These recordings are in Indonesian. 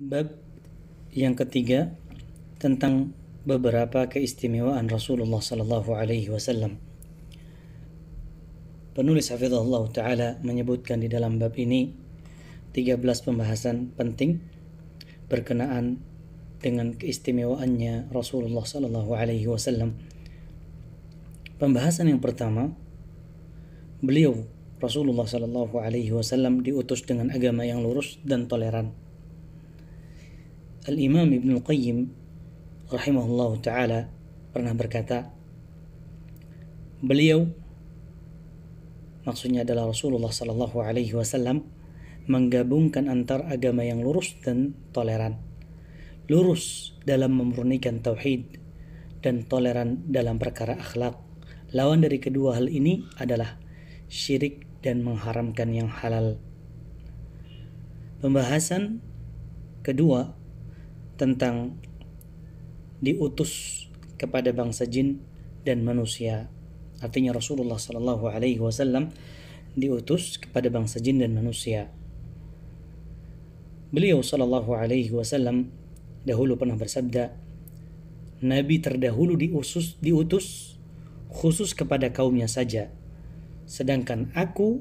Bab yang ketiga tentang beberapa keistimewaan Rasulullah sallallahu alaihi wasallam. Penulis hafizahullah taala menyebutkan di dalam bab ini 13 pembahasan penting berkenaan dengan keistimewaannya Rasulullah sallallahu alaihi wasallam. Pembahasan yang pertama, beliau Rasulullah sallallahu alaihi wasallam diutus dengan agama yang lurus dan toleran Al-Imam Ibn Al-Qayyim rahimahullah ta'ala pernah berkata beliau maksudnya adalah Rasulullah sallallahu alaihi wasallam menggabungkan antar agama yang lurus dan toleran lurus dalam memurnikan tauhid dan toleran dalam perkara akhlak. Lawan dari kedua hal ini adalah syirik dan mengharamkan yang halal. Pembahasan kedua tentang diutus kepada bangsa jin dan manusia. Artinya Rasulullah Sallallahu Alaihi Wasallam diutus kepada bangsa jin dan manusia. Beliau Sallallahu Alaihi Wasallam dahulu pernah bersabda, Nabi terdahulu diusus, diutus khusus kepada kaumnya saja, sedangkan aku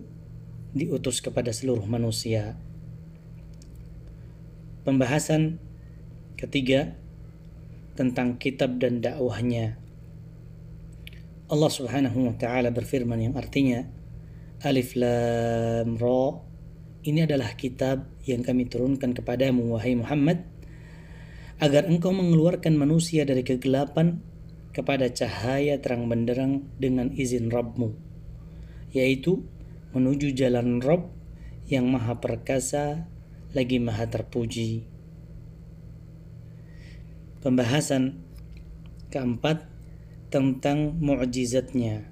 diutus kepada seluruh manusia. Pembahasan Ketiga, tentang kitab dan dakwahnya. Allah Subhanahu wa taala berfirman yang artinya Alif Lam Ra ini adalah kitab yang kami turunkan kepadamu wahai Muhammad agar engkau mengeluarkan manusia dari kegelapan kepada cahaya terang benderang dengan izin Rabbmu yaitu menuju jalan Rabb yang maha perkasa lagi maha terpuji Pembahasan keempat tentang mukjizatnya.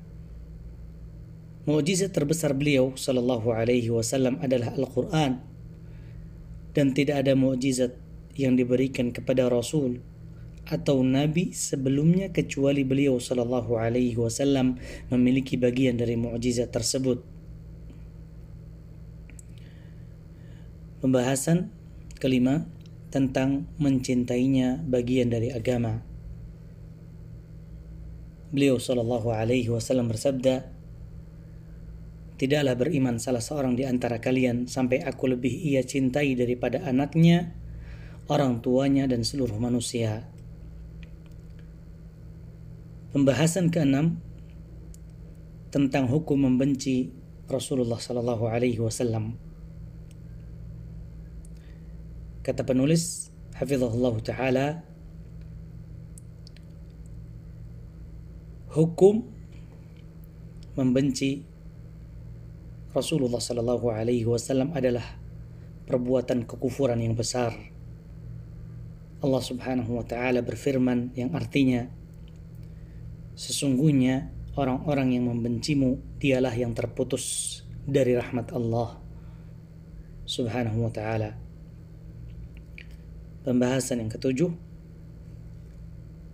Mukjizat terbesar beliau sallallahu alaihi wasallam adalah Al-Qur'an. Dan tidak ada mukjizat yang diberikan kepada rasul atau nabi sebelumnya kecuali beliau sallallahu alaihi wasallam memiliki bagian dari mukjizat tersebut. Pembahasan kelima tentang mencintainya bagian dari agama. Beliau sallallahu alaihi wasallam bersabda, Tidaklah beriman salah seorang di antara kalian sampai aku lebih ia cintai daripada anaknya, orang tuanya dan seluruh manusia. Pembahasan keenam tentang hukum membenci Rasulullah sallallahu alaihi wasallam. Kata penulis, Hafizahullah Ta'ala, hukum membenci Rasulullah Sallallahu Alaihi Wasallam adalah perbuatan kekufuran yang besar. Allah Subhanahu wa taala berfirman yang artinya sesungguhnya orang-orang yang membencimu dialah yang terputus dari rahmat Allah Subhanahu wa taala. Pembahasan yang ketujuh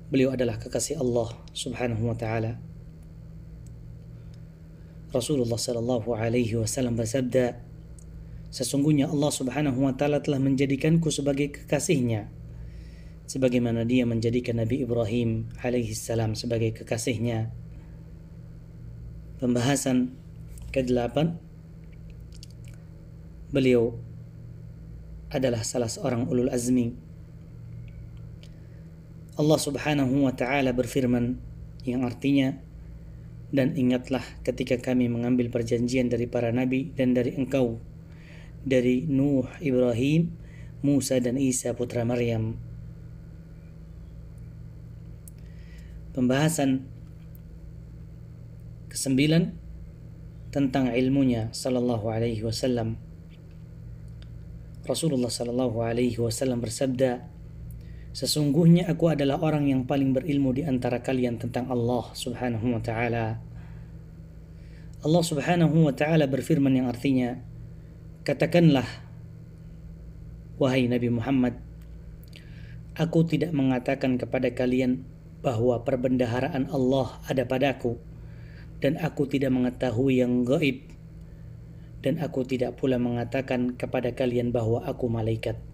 Beliau adalah kekasih Allah Subhanahu wa taala. Rasulullah sallallahu alaihi wasallam bersabda, Sesungguhnya Allah Subhanahu wa taala telah menjadikanku sebagai kekasihnya sebagaimana dia menjadikan Nabi Ibrahim alaihi salam sebagai kekasihnya. Pembahasan ke-8 Beliau adalah salah seorang ulul azmi. Allah Subhanahu wa taala berfirman yang artinya dan ingatlah ketika kami mengambil perjanjian dari para nabi dan dari engkau dari Nuh, Ibrahim, Musa dan Isa putra Maryam. Pembahasan kesembilan tentang ilmunya sallallahu alaihi wasallam. Rasulullah Sallallahu Alaihi Wasallam bersabda, Sesungguhnya aku adalah orang yang paling berilmu di antara kalian tentang Allah Subhanahu wa taala. Allah Subhanahu wa taala berfirman yang artinya, Katakanlah wahai Nabi Muhammad, aku tidak mengatakan kepada kalian bahwa perbendaharaan Allah ada padaku dan aku tidak mengetahui yang gaib dan aku tidak pula mengatakan kepada kalian bahwa aku malaikat.